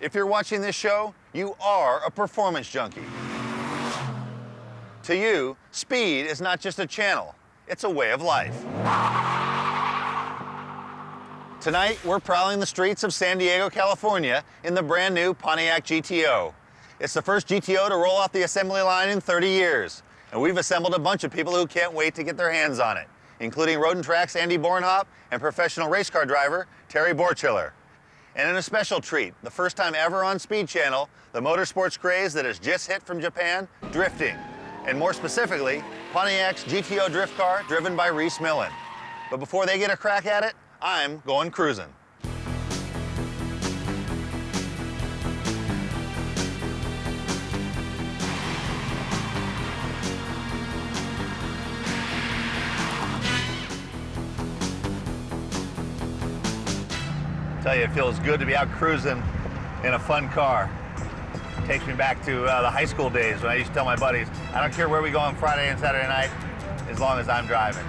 If you're watching this show, you are a performance junkie. To you, speed is not just a channel, it's a way of life. Tonight, we're prowling the streets of San Diego, California in the brand new Pontiac GTO. It's the first GTO to roll off the assembly line in 30 years, and we've assembled a bunch of people who can't wait to get their hands on it, including Road and Track's Andy Bornhop and professional race car driver Terry Borcheller. And in a special treat, the first time ever on Speed Channel, the motorsports craze that has just hit from Japan, drifting. And more specifically, Pontiac's GTO drift car driven by Rhys Millen. But before they get a crack at it, I'm going cruising. Tell you, it feels good to be out cruising in a fun car. Takes me back to uh, the high school days when I used to tell my buddies, I don't care where we go on Friday and Saturday night, as long as I'm driving.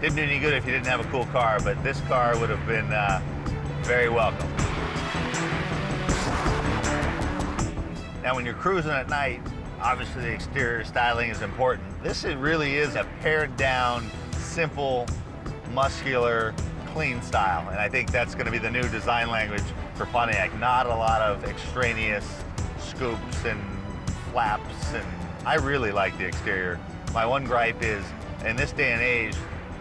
Didn't do any good if you didn't have a cool car, but this car would have been uh, very welcome. Now, when you're cruising at night, obviously the exterior styling is important. This really is a pared down, simple, muscular, clean style, and I think that's going to be the new design language for Pontiac. Not a lot of extraneous scoops and flaps, and I really like the exterior. My one gripe is, in this day and age,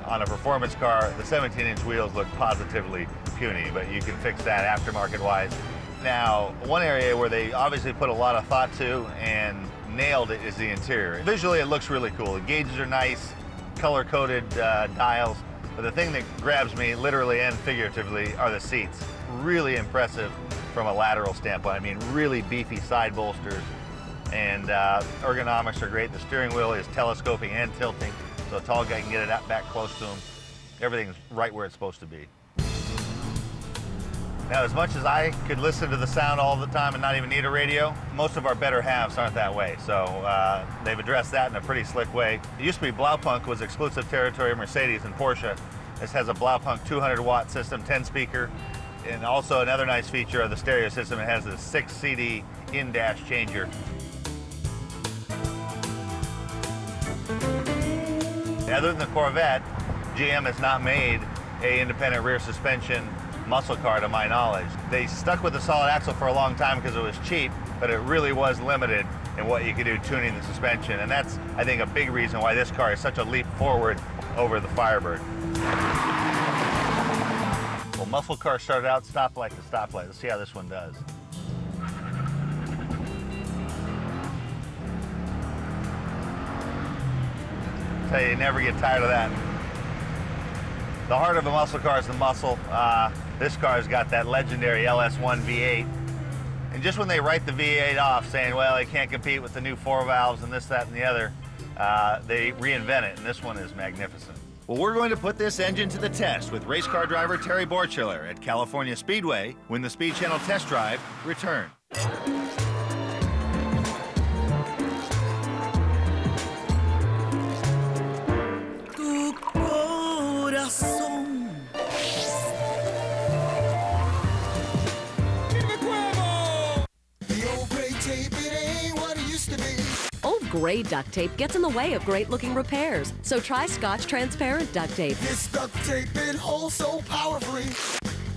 on a performance car, the 17-inch wheels look positively puny, but you can fix that aftermarket-wise. Now, one area where they obviously put a lot of thought to and nailed it is the interior. Visually, it looks really cool. The gauges are nice, color-coded uh, dials, but the thing that grabs me literally and figuratively are the seats. Really impressive from a lateral standpoint. I mean, really beefy side bolsters, and uh, ergonomics are great. The steering wheel is telescoping and tilting, so a tall guy can get it back close to him. Everything's right where it's supposed to be. Now, as much as I could listen to the sound all the time and not even need a radio, most of our better halves aren't that way. So uh, they've addressed that in a pretty slick way. It used to be Blaupunkt was exclusive territory of Mercedes and Porsche. This has a Blaupunkt 200 watt system, 10 speaker, and also another nice feature of the stereo system, it has a six CD in-dash changer. Other than the Corvette, GM has not made a independent rear suspension muscle car to my knowledge. They stuck with the solid axle for a long time because it was cheap, but it really was limited in what you could do tuning the suspension. And that's, I think, a big reason why this car is such a leap forward over the Firebird. Well, muscle car started out stoplight to stoplight. Let's see how this one does. Tell you, you never get tired of that. The heart of a muscle car is the muscle. Uh, this car's got that legendary LS1 V8. And just when they write the V8 off, saying, well, it can't compete with the new four valves and this, that, and the other, uh, they reinvent it, and this one is magnificent. Well, we're going to put this engine to the test with race car driver Terry Borcheller at California Speedway when the Speed Channel test drive returns. Gray duct tape gets in the way of great looking repairs, so try Scotch Transparent Duct Tape. This duct tape, it holds so powerfully,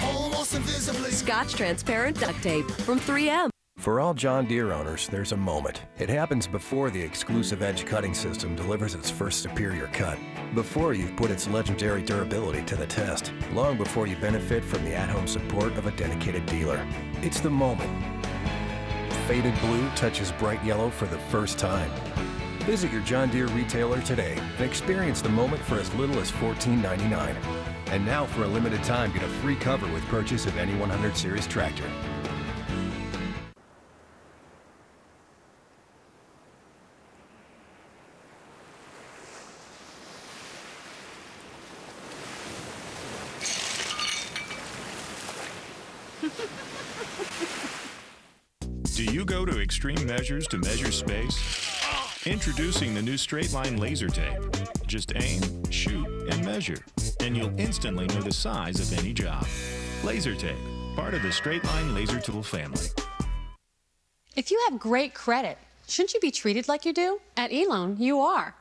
almost invisibly. Scotch Transparent Duct Tape from 3M. For all John Deere owners, there's a moment. It happens before the exclusive Edge cutting system delivers its first superior cut. Before you've put its legendary durability to the test. Long before you benefit from the at-home support of a dedicated dealer. It's the moment. Faded blue touches bright yellow for the first time. Visit your John Deere retailer today and experience the moment for as little as $14.99. And now for a limited time, get a free cover with purchase of any 100 series tractor. Do you go to extreme measures to measure space? Introducing the new straight line laser tape. Just aim, shoot, and measure, and you'll instantly know the size of any job. Laser tape, part of the straight line laser tool family. If you have great credit, shouldn't you be treated like you do? At eLoan, you are.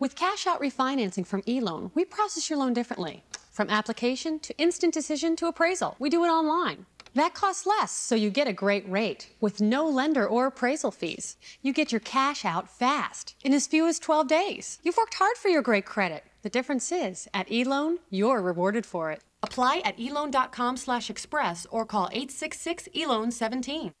With cash out refinancing from eLoan, we process your loan differently. From application to instant decision to appraisal, we do it online. That costs less, so you get a great rate with no lender or appraisal fees. You get your cash out fast in as few as 12 days. You've worked hard for your great credit. The difference is, at eLoan, you're rewarded for it. Apply at eloan.com slash express or call 866-ELOAN-17.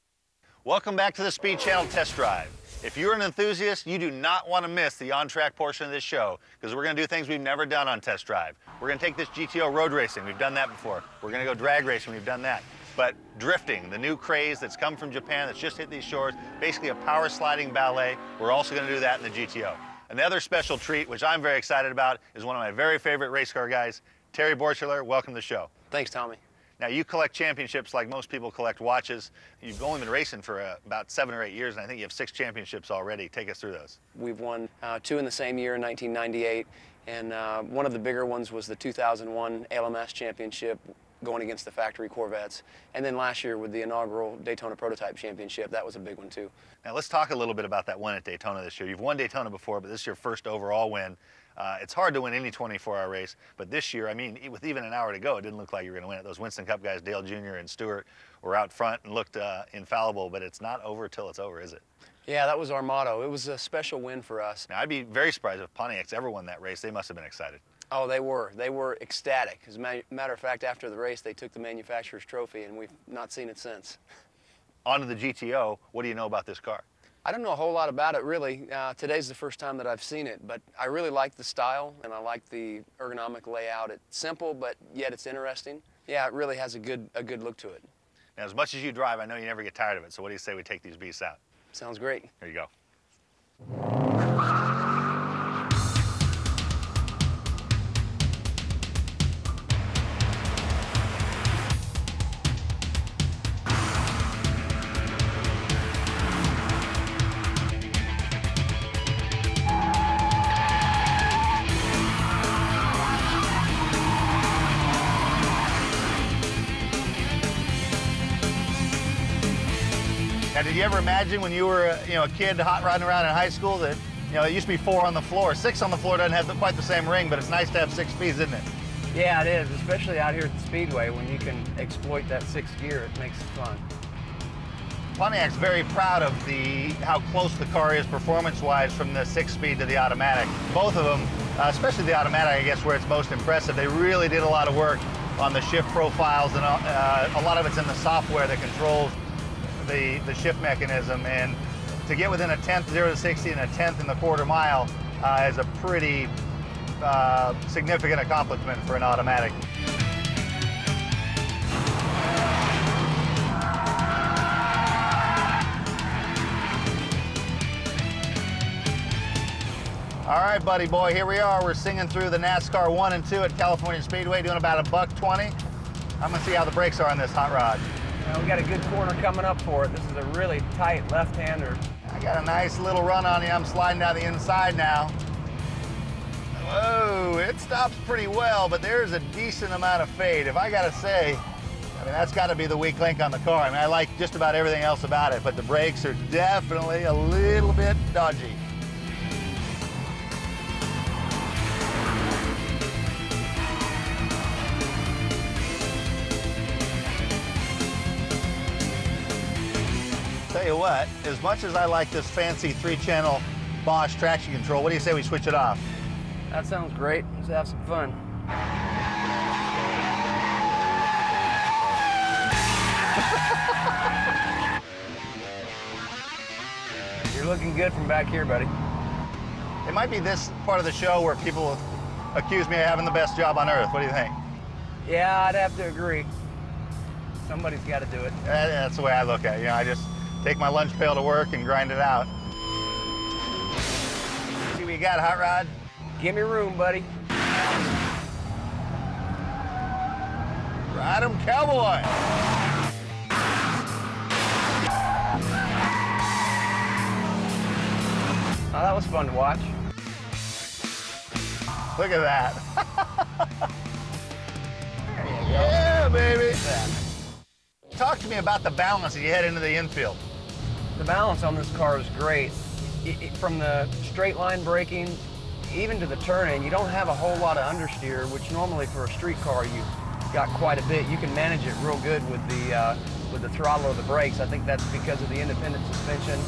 Welcome back to the Speed Channel Test Drive. If you're an enthusiast, you do not want to miss the on-track portion of this show because we're going to do things we've never done on Test Drive. We're going to take this GTO road racing. We've done that before. We're going to go drag racing. We've done that. But drifting, the new craze that's come from Japan that's just hit these shores, basically a power sliding ballet, we're also going to do that in the GTO. Another special treat, which I'm very excited about, is one of my very favorite race car guys, Terry Borcheller. Welcome to the show. Thanks, Tommy. Now, you collect championships like most people collect watches. You've only been racing for uh, about seven or eight years, and I think you have six championships already. Take us through those. We've won uh, two in the same year in 1998, and uh, one of the bigger ones was the 2001 LMS Championship going against the factory Corvettes. And then last year with the inaugural Daytona Prototype Championship, that was a big one too. Now, let's talk a little bit about that win at Daytona this year. You've won Daytona before, but this is your first overall win. Uh, it's hard to win any 24-hour race, but this year, I mean, with even an hour to go, it didn't look like you were going to win it. Those Winston Cup guys, Dale Jr. and Stewart, were out front and looked uh, infallible, but it's not over till it's over, is it? Yeah, that was our motto. It was a special win for us. Now, I'd be very surprised if Pontiac's ever won that race. They must have been excited. Oh, they were. They were ecstatic. As a matter of fact, after the race, they took the manufacturer's trophy, and we've not seen it since. On to the GTO. What do you know about this car? I don't know a whole lot about it really. Uh, today's the first time that I've seen it, but I really like the style and I like the ergonomic layout. It's simple, but yet it's interesting. Yeah, it really has a good a good look to it. Now, as much as you drive, I know you never get tired of it. So, what do you say we take these beasts out? Sounds great. Here you go. Now, did you ever imagine when you were, uh, you know, a kid hot riding around in high school that, you know, it used to be four on the floor. Six on the floor doesn't have the, quite the same ring, but it's nice to have six speeds, isn't it? Yeah, it is, especially out here at the Speedway when you can exploit that sixth gear. It makes it fun. Pontiac's very proud of the how close the car is performance-wise from the six-speed to the automatic. Both of them, uh, especially the automatic, I guess, where it's most impressive. They really did a lot of work on the shift profiles, and uh, a lot of it's in the software that controls the, the shift mechanism. And to get within a tenth, 0 to 60, and a tenth in the quarter mile uh, is a pretty uh, significant accomplishment for an automatic. All right, buddy boy, here we are. We're singing through the NASCAR 1 and 2 at California Speedway, doing about a buck 20. I'm gonna see how the brakes are on this hot rod. We got a good corner coming up for it. This is a really tight left-hander. I got a nice little run on you. I'm sliding down the inside now. Whoa, it stops pretty well, but there's a decent amount of fade. If I gotta say, I mean, that's gotta be the weak link on the car. I mean, I like just about everything else about it, but the brakes are definitely a little bit dodgy. What, as much as I like this fancy three-channel Bosch traction control, what do you say we switch it off? That sounds great. Let's have some fun. You're looking good from back here, buddy. It might be this part of the show where people accuse me of having the best job on earth. What do you think? Yeah, I'd have to agree. Somebody's got to do it. That's the way I look at it. You know, I just take my lunch pail to work and grind it out. See what you got, Hot Rod? Give me room, buddy. Ride 'em, cowboy! Oh, that was fun to watch. Look at that. yeah, baby. Talk to me about the balance as you head into the infield. The balance on this car is great. It, it, from the straight line braking, even to the turning, you don't have a whole lot of understeer, which normally for a street car you got quite a bit. You can manage it real good with the uh, with the throttle of the brakes. I think that's because of the independent suspension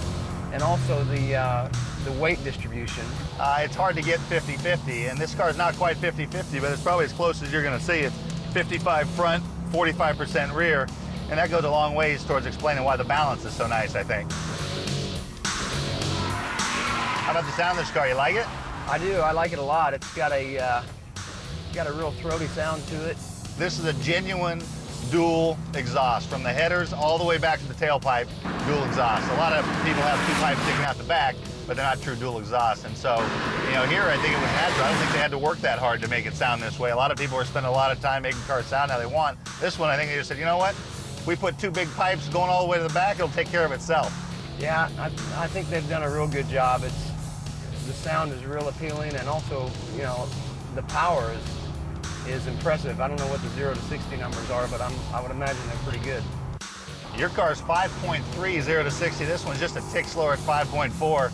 and also the uh, the weight distribution. Uh, it's hard to get 50-50, and this car is not quite 50-50, but it's probably as close as you're going to see. It's 55 front, 45% rear, and that goes a long ways towards explaining why the balance is so nice, I think. How about the sound of this car? You like it? I do. I like it a lot. It's got a uh, got a real throaty sound to it. This is a genuine dual exhaust from the headers all the way back to the tailpipe, dual exhaust. A lot of people have two pipes sticking out the back, but they're not true dual exhaust. And so, you know, here I think it was natural. I don't think they had to work that hard to make it sound this way. A lot of people are spending a lot of time making cars sound how they want. This one, I think they just said, you know what? We put two big pipes going all the way to the back, it'll take care of itself. Yeah, I, I think they've done a real good job. It's the sound is real appealing, and also, you know, the power is is impressive. I don't know what the zero to 60 numbers are, but I'm, I would imagine they're pretty good. Your car's 5.3, 0 to 60. This one's just a tick slower at 5.4.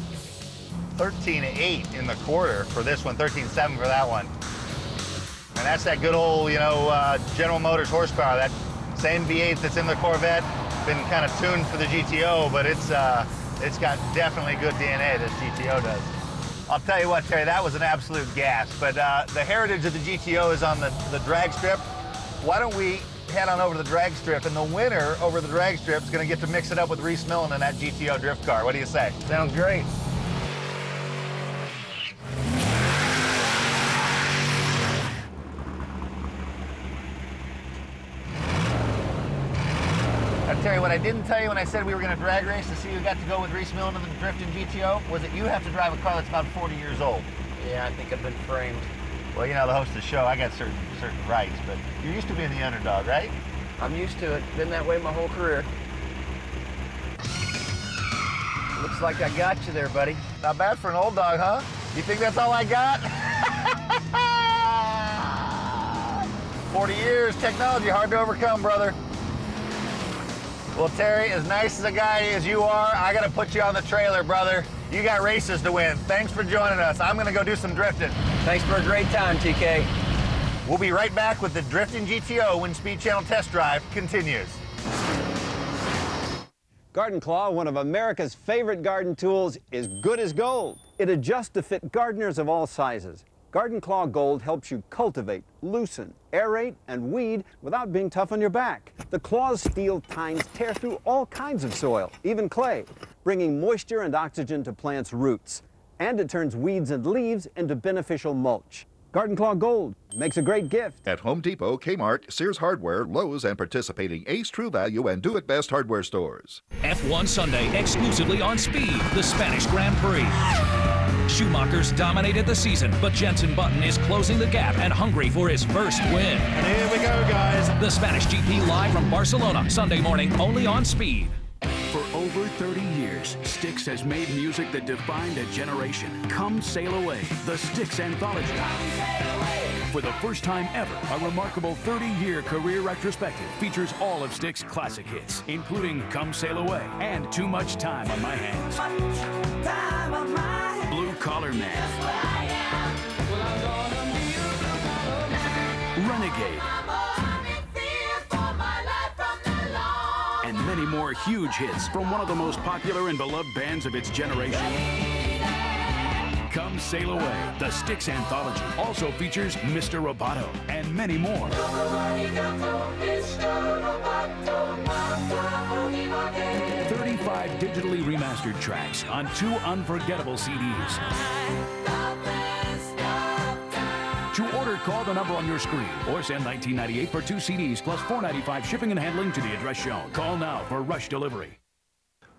13.8 in the quarter for this one, 13.7 for that one. And that's that good old, you know, uh, General Motors horsepower. That same V8 that's in the Corvette, been kind of tuned for the GTO, but it's uh, it's got definitely good DNA, this GTO does. I'll tell you what, Terry, that was an absolute gas. But uh, the heritage of the GTO is on the, the drag strip. Why don't we head on over to the drag strip, and the winner over the drag strip is going to get to mix it up with Rhys Millen in that GTO drift car. What do you say? Sounds great. What I didn't tell you when I said we were going to drag race to see who got to go with Rhys Millen in the drifting GTO was that you have to drive a car that's about 40 years old. Yeah, I think I've been framed. Well, you know, the host of the show, I got certain certain rights, but you're used to being the underdog, right? I'm used to it. Been that way my whole career. Looks like I got you there, buddy. Not bad for an old dog, huh? You think that's all I got? 40 years, technology hard to overcome, brother. Well, Terry, as nice as a guy as you are, I got to put you on the trailer, brother. You got races to win. Thanks for joining us. I'm going to go do some drifting. Thanks for a great time, TK. We'll be right back with the Drifting GTO when Speed Channel Test Drive continues. Garden Claw, one of America's favorite garden tools, is good as gold. It adjusts to fit gardeners of all sizes. Garden Claw Gold helps you cultivate, loosen, aerate, and weed without being tough on your back. The claw's steel tines tear through all kinds of soil, even clay, bringing moisture and oxygen to plants' roots. And it turns weeds and leaves into beneficial mulch. Garden Claw Gold makes a great gift. At Home Depot, Kmart, Sears Hardware, Lowe's, and participating Ace True Value and Do It Best hardware stores. F1 Sunday exclusively on Speed, the Spanish Grand Prix. Schumachers dominated the season, but Jenson Button is closing the gap and hungry for his first win. And here we go, guys. The Spanish GP live from Barcelona, Sunday morning, only on Speed. For over 30 years, Styx has made music that defined a generation. Come Sail Away, the Styx Anthology. For the first time ever, a remarkable 30-year career retrospective features all of Styx's classic hits, including Come Sail Away and Too Much Time on My Hands. Blue Collar Man. Renegade. And many more huge hits from one of the most popular and beloved bands of its generation. Come Sail Away, the Styx Anthology, also features Mr. Roboto and many more. Digitally remastered tracks on two unforgettable CDs. To order, call the number on your screen or send 1998 for two CDs plus 495 shipping and handling to the address shown. Call now for rush delivery.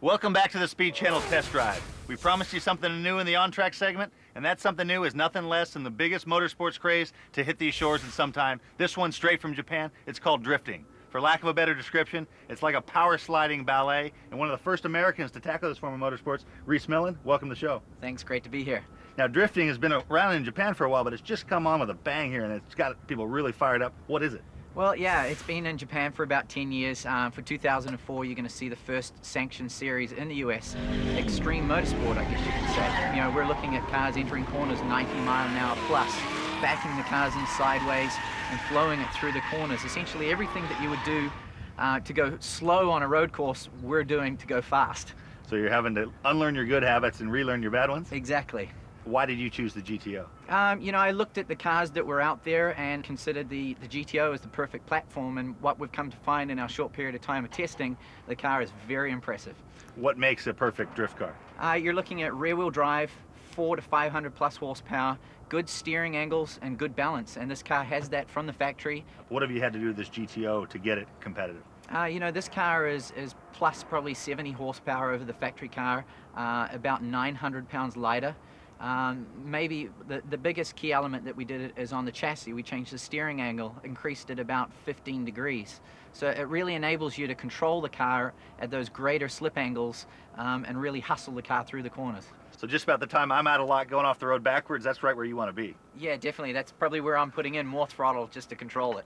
Welcome back to the Speed Channel Test Drive. We promised you something new in the on-track segment, and that something new is nothing less than the biggest motorsports craze to hit these shores in some time. This one straight from Japan. It's called drifting. For lack of a better description, it's like a power sliding ballet, and one of the first Americans to tackle this form of motorsports, Rhys Millen, welcome to the show. Thanks, great to be here. Now, drifting has been around in Japan for a while, but it's just come on with a bang here, and it's got people really fired up. What is it? Well, yeah, it's been in Japan for about 10 years. Um, for 2004, you're going to see the first sanctioned series in the US, extreme motorsport, I guess you could say. You know, we're looking at cars entering corners 90 mile an hour plus, backing the cars in sideways and flowing it through the corners. Essentially, everything that you would do uh, to go slow on a road course, we're doing to go fast. So you're having to unlearn your good habits and relearn your bad ones? Exactly. Why did you choose the GTO? Um, you know, I looked at the cars that were out there and considered the, the GTO as the perfect platform. And what we've come to find in our short period of time of testing, the car is very impressive. What makes a perfect drift car? Uh, you're looking at rear wheel drive, four to 500 plus horsepower, good steering angles, and good balance. And this car has that from the factory. What have you had to do with this GTO to get it competitive? Uh, you know, this car is, is plus probably 70 horsepower over the factory car, uh, about 900 pounds lighter. Um, maybe the, the biggest key element that we did is on the chassis. We changed the steering angle, increased it about 15 degrees. So it really enables you to control the car at those greater slip angles um, and really hustle the car through the corners. So just about the time I'm out of lot going off the road backwards, that's right where you want to be. Yeah, definitely. That's probably where I'm putting in more throttle just to control it.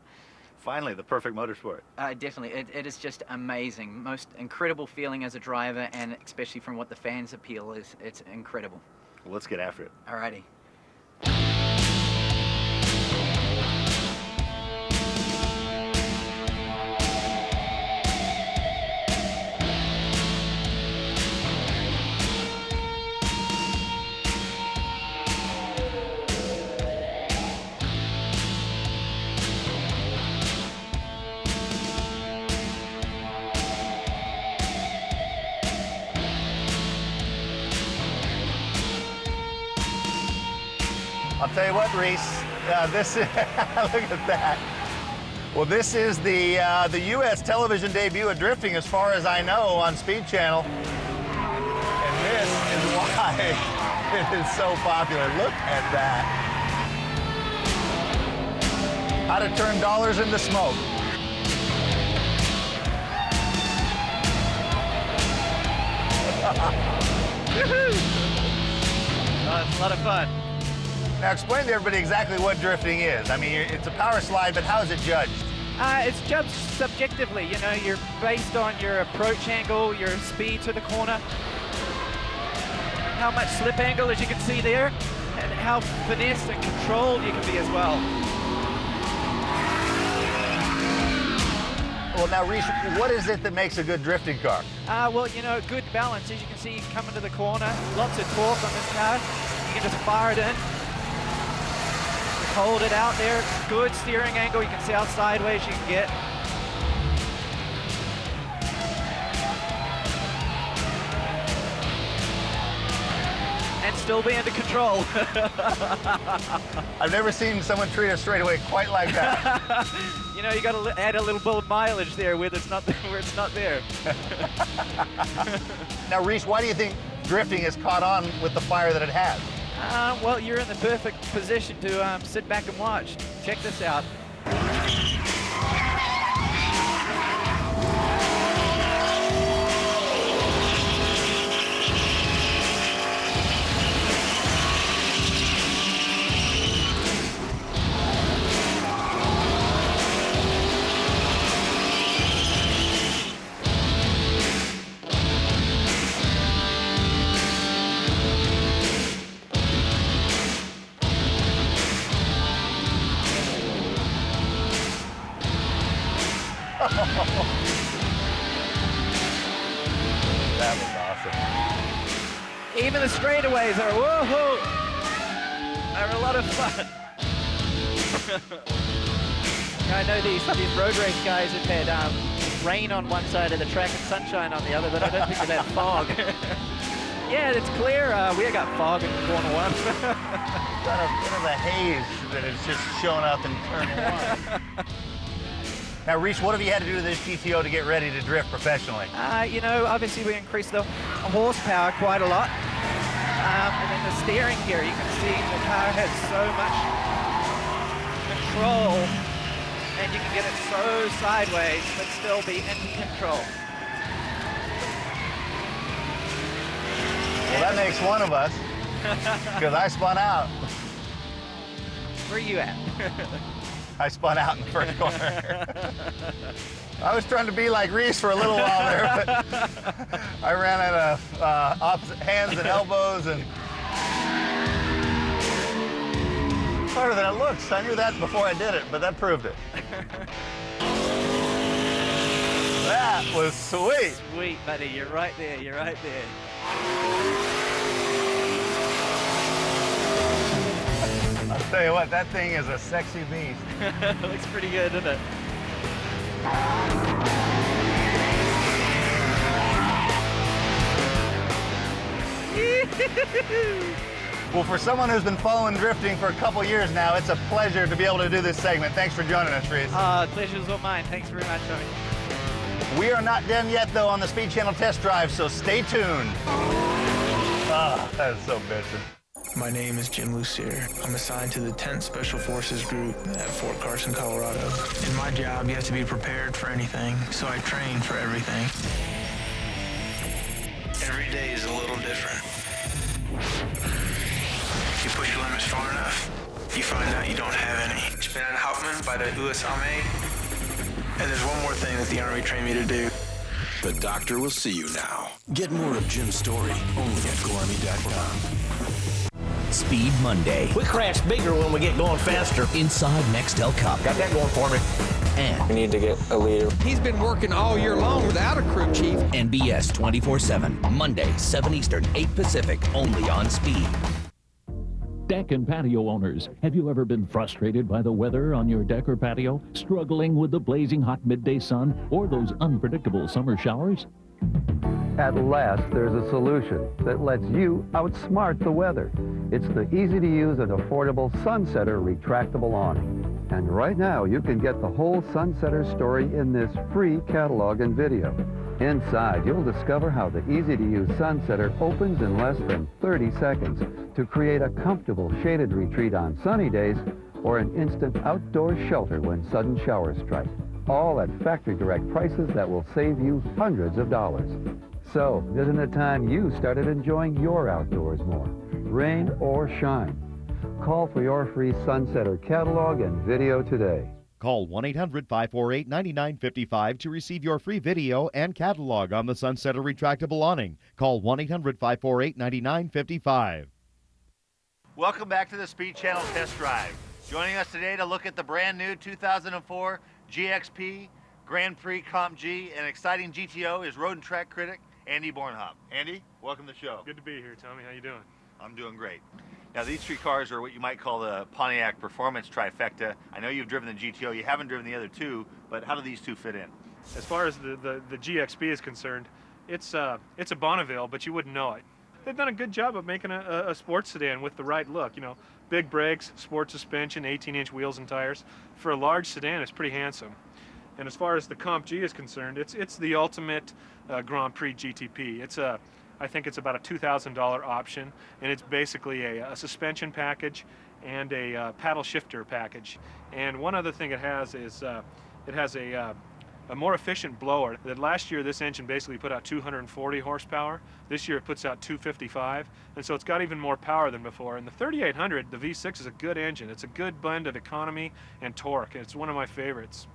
Finally, the perfect motorsport. Uh, definitely. It, it is just amazing. Most incredible feeling as a driver, and especially from what the fans appeal is, it's incredible. Well, let's get after it. Alrighty. I'll tell you what, Rhys. Uh, this look at that. Well, this is the uh, the U.S. television debut of drifting, as far as I know, on Speed Channel. And this is why it is so popular. Look at that. How to turn dollars into smoke. Oh, a lot of fun. Now explain to everybody exactly what drifting is. I mean, it's a power slide, but how is it judged? Uh, it's judged subjectively. You know, you're based on your approach angle, your speed to the corner, how much slip angle, as you can see there, and how finessed and controlled you can be as well. Well, now, Rhys, what is it that makes a good drifting car? Uh, well, you know, good balance. As you can see, coming to the corner, lots of torque on this car. You can just fire it in. Hold it out there. Good steering angle. You can see how sideways you can get. And still be under control. I've never seen someone treat a straightaway quite like that. you know, you got to add a little bit of mileage there where it's not where it's not there. now, Rhys, why do you think drifting has caught on with the fire that it has? Uh, well, you're in the perfect position to um, sit back and watch. Check this out. Even the straightaways are whoa, are a lot of fun. I know these these road race guys have had um, rain on one side of the track and sunshine on the other, but I don't think they've had fog. yeah, it's clear. Uh, we got fog in corner one. Got a bit of a haze that has just shown up in turn one. now, Rhys, what have you had to do to this GTO to get ready to drift professionally? Uh, you know, obviously we increased the horsepower quite a lot. Um, and then the steering gear, you can see the car has so much control and you can get it so sideways but still be in control. Well, that makes one of us, because I spun out. Where are you at? I spun out in the first corner. I was trying to be like Rhys for a little while there, but I ran out of uh, opposite hands and elbows and harder than it looks. I knew that before I did it, but that proved it. that was sweet. Sweet, buddy. You're right there. You're right there. I'll tell you what, that thing is a sexy beast. Looks pretty good, doesn't it? Well, for someone who's been following drifting for a couple years now, it's a pleasure to be able to do this segment. Thanks for joining us, Rhys. Uh, pleasure's all mine. Thanks very much, Tommy. We are not done yet, though, on the Speed Channel test drive, so stay tuned. Ah, that is so bitchin'. My name is Jim Lucier. I'm assigned to the 10th Special Forces Group at Fort Carson, Colorado. In my job, you have to be prepared for anything, so I train for everything. Every day is a little different. If you push your limits far enough, you find out you don't have any. Ich bin ein Hauptmann bei der US Armee. And there's one more thing that the Army trained me to do. The doctor will see you now. Get more of Jim's story only at GoArmy.com. Speed Monday. We crash bigger when we get going faster. Inside Nextel Cup. Got that going for me. And we need to get a leader. He's been working all year long without a crew chief. NBS 24 7. Monday, 7 Eastern, 8 Pacific. Only on Speed. Deck and patio owners, have you ever been frustrated by the weather on your deck or patio? Struggling with the blazing hot midday sun or those unpredictable summer showers? At last, there's a solution that lets you outsmart the weather. It's the easy-to-use and affordable Sunsetter retractable awning. And right now, you can get the whole Sunsetter story in this free catalog and video. Inside, you'll discover how the easy-to-use Sunsetter opens in less than 30 seconds to create a comfortable shaded retreat on sunny days or an instant outdoor shelter when sudden showers strike. All at factory direct prices that will save you hundreds of dollars. So, isn't it time you started enjoying your outdoors more, rain or shine? Call for your free Sunsetter catalog and video today. Call 1 800 548 9955 to receive your free video and catalog on the Sunsetter retractable awning. Call 1 800 548 9955. Welcome back to the Speed Channel Test Drive. Joining us today to look at the brand new 2004 GXP Grand Prix Comp G and exciting GTO is road and track critic Andy Bornhop. Andy, welcome to the show. Good to be here, Tommy. How you doing? I'm doing great. Now these three cars are what you might call the Pontiac Performance Trifecta. I know you've driven the GTO, you haven't driven the other two, but how do these two fit in? As far as the, the, the GXP is concerned, it's, uh, it's a Bonneville, but you wouldn't know it. They've done a good job of making a, a sports sedan with the right look. You know, big brakes, sport suspension, 18-inch wheels and tires. For a large sedan, it's pretty handsome. And as far as the Comp G is concerned, it's it's the ultimate uh, Grand Prix GTP. It's a, I think it's about a $2,000 option, and it's basically a, a suspension package and a uh, paddle shifter package. And one other thing it has is uh, it has a uh, a more efficient blower. That last year this engine basically put out 240 horsepower. This year it puts out 255, and so it's got even more power than before. And the 3800, the V6 is a good engine. It's a good blend of economy and torque. It's one of my favorites.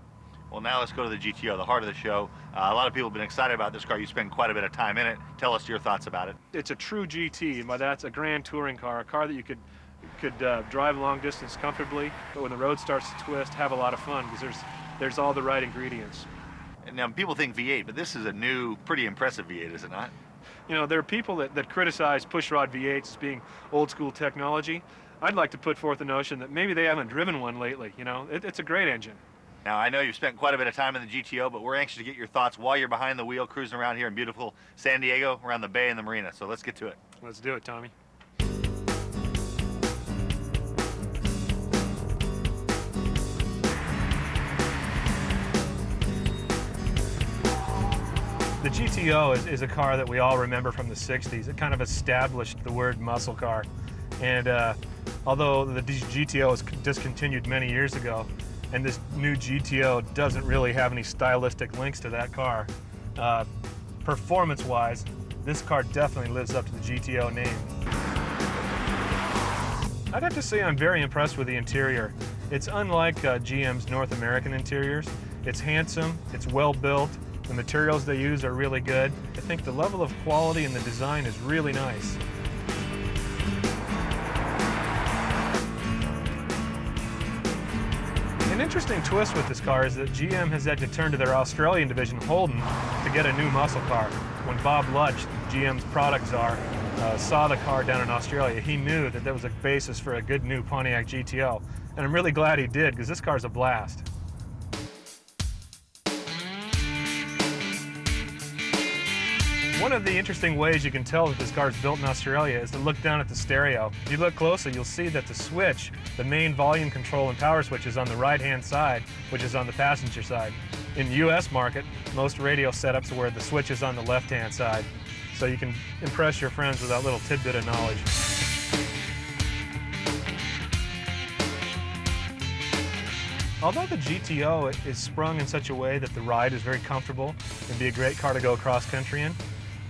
Well, now let's go to the GTO, the heart of the show. Uh, a lot of people have been excited about this car. You spend quite a bit of time in it. Tell us your thoughts about it. It's a true GT, and by that, it's a grand touring car, a car that you could could uh, drive long distance comfortably, but when the road starts to twist, have a lot of fun because there's there's all the right ingredients. Now people think V8, but this is a new, pretty impressive V8, is it not? You know, there are people that, that criticize pushrod V8s as being old school technology. I'd like to put forth the notion that maybe they haven't driven one lately. You know, it, it's a great engine. Now, I know you've spent quite a bit of time in the GTO, but we're anxious to get your thoughts while you're behind the wheel cruising around here in beautiful San Diego, around the bay and the marina. So let's get to it. Let's do it, Tommy. The GTO is, is, a car that we all remember from the 60s. It kind of established the word muscle car. And uh, although the GTO was discontinued many years ago, and this new GTO doesn't really have any stylistic links to that car, uh, performance-wise, this car definitely lives up to the GTO name. I'd have to say I'm very impressed with the interior. It's unlike uh, GM's North American interiors. It's handsome, it's well built, the materials they use are really good. I think the level of quality and the design is really nice. Interesting twist with this car is that GM has had to turn to their Australian division, Holden, to get a new muscle car. When Bob Lutz, GM's product czar, uh, saw the car down in Australia, he knew that there was a basis for a good new Pontiac GTO. And I'm really glad he did, because this car's a blast. One of the interesting ways you can tell that this car is built in Australia is to look down at the stereo. If you look closely, you'll see that the switch, the main volume control and power switch is on the right-hand side, which is on the passenger side. In the US market, most radio setups where the switch is on the left-hand side, so you can impress your friends with that little tidbit of knowledge. Although the GTO is sprung in such a way that the ride is very comfortable and be a great car to go cross country in,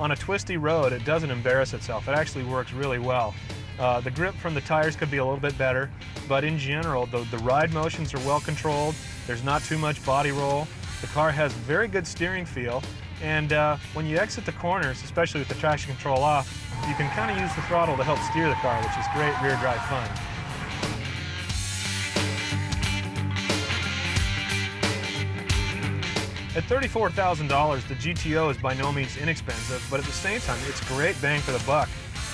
on a twisty road, it doesn't embarrass itself. It actually works really well. Uh, the grip from the tires could be a little bit better, but in general, the, the ride motions are well controlled. There's not too much body roll. The car has very good steering feel, and uh, when you exit the corners, especially with the traction control off, you can kind of use the throttle to help steer the car, which is great rear drive fun. At $34,000, the GTO is by no means inexpensive, but at the same time, it's great bang for the buck.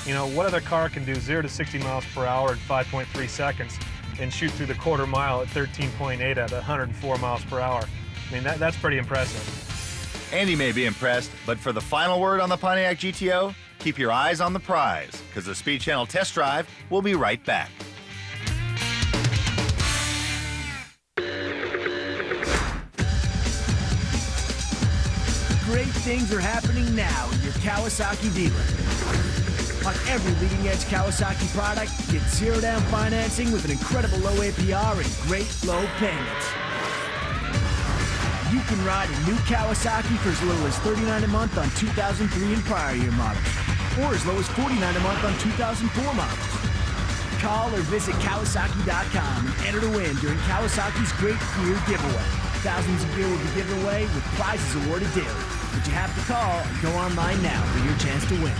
You know, what other car can do 0 to 60 miles per hour in 5.3 seconds and shoot through the quarter mile at 13.8 at 104 miles per hour? I mean, that, that's pretty impressive. Andy may be impressed, but for the final word on the Pontiac GTO, keep your eyes on the prize, because the Speed Channel test drive will be right back. Great things are happening now in your Kawasaki dealer. On every leading edge Kawasaki product, get zero down financing with an incredible low APR and great low payments. You can ride a new Kawasaki for as little as 39 a month on 2003 and prior year models, or as low as 49 a month on 2004 models. Call or visit Kawasaki.com and enter to win during Kawasaki's Great Gear Giveaway. Thousands of gear will be given away with prizes awarded daily. But you have to call and go online now for your chance to win.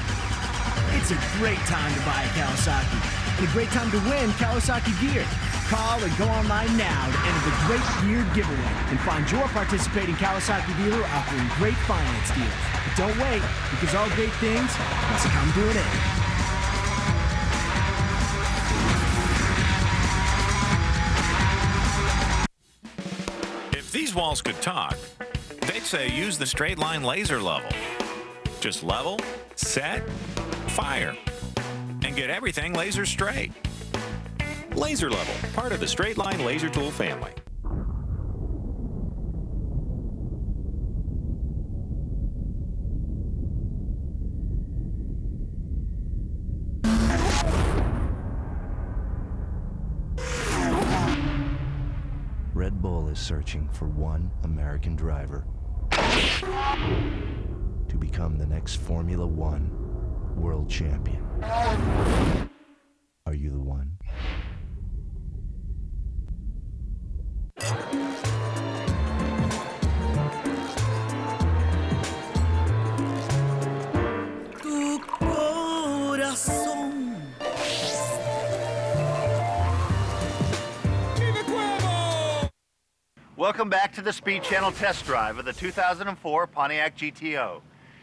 It's a great time to buy a Kawasaki and a great time to win Kawasaki gear. Call or go online now to enter the Great Gear Giveaway and find your participating Kawasaki dealer offering great finance deals. But don't wait, because all great things must come to an end. If these walls could talk, say use the straight line laser level. Just level, set, fire, and get everything laser straight. Laser level, part of the straight line laser tool family. Red Bull is searching for one American driver to become the next Formula One world champion. Are you the one? Welcome back to the Speed Channel test drive of the 2004 Pontiac GTO.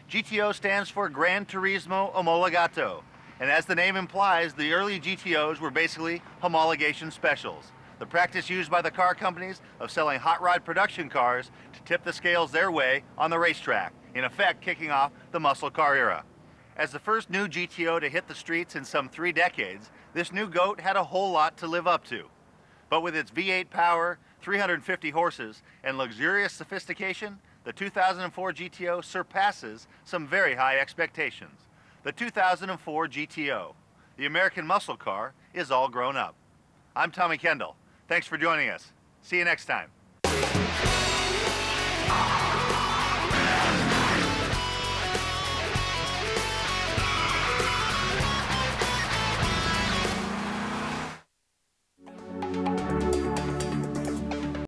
GTO stands for Gran Turismo Omologato, and as the name implies, the early GTOs were basically homologation specials, the practice used by the car companies of selling hot rod production cars to tip the scales their way on the racetrack, in effect kicking off the muscle car era. As the first new GTO to hit the streets in some three decades, this new goat had a whole lot to live up to. But with its V8 power, 350 horses, and luxurious sophistication, the 2004 GTO surpasses some very high expectations. The 2004 GTO, the American muscle car, is all grown up. I'm Tommy Kendall. Thanks for joining us. See you next time.